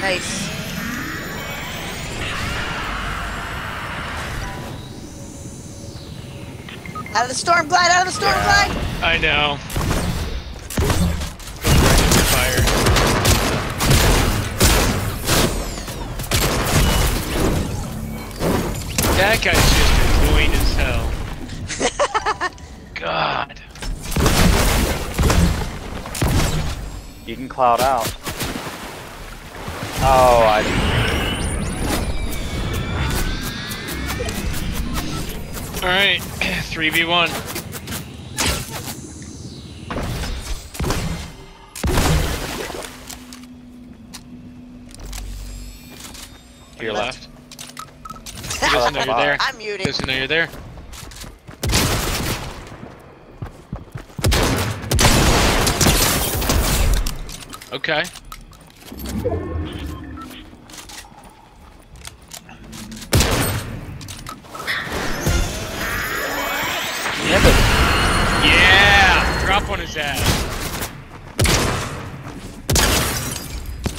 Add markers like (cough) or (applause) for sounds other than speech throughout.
Nice. Out of the storm glide, out of the storm glide! I know. Fire. That guy's just annoying as hell. (laughs) God. You can cloud out. Oh, I. Alright, 3v1. (clears throat) To your left. He doesn't know you're there. I'm He muted. doesn't know you're there. Okay. Yeah, Yeah! Drop on his ass.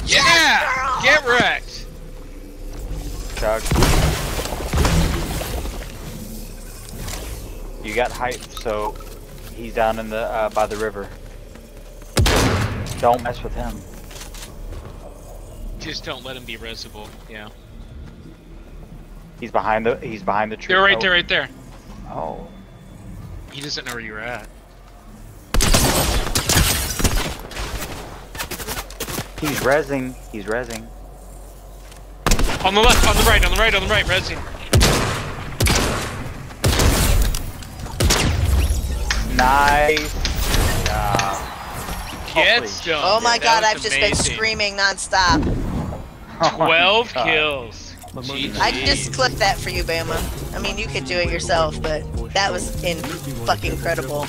Yeah! Get wrecked! Chuck. You got hype, so he's down in the uh, by the river. Don't mess with him. Just don't let him be resible. Yeah. He's behind the he's behind the tree. They're right Oh. there, right there. Oh. He doesn't know where you're at. He's rezzing. He's rezzing. On the left, on the right, on the right, on the right, Resi. Nice. Yeah. Get Holy. Oh my god, I've just been screaming nonstop. (laughs) Oh 12 God. kills. GG. I just clipped that for you, Bama. I mean, you could do it yourself, but that was in fucking incredible.